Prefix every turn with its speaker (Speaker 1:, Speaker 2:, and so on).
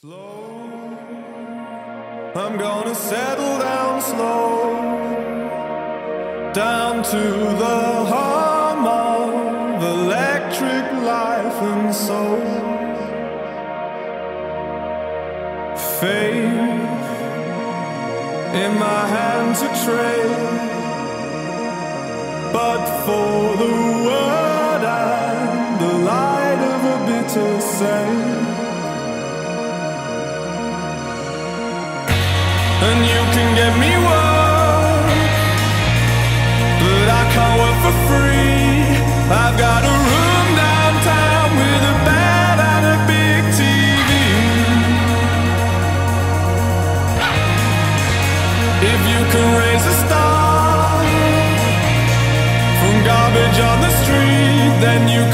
Speaker 1: Slow, I'm gonna settle down slow, down to the hum of electric life and soul. Faith in my hands a trade, but for the word and the light of a bitter sail. And you can get me work, but I can't work for free. I've got a room downtown with a bed and a big TV. If you can raise a star from garbage on the street, then you.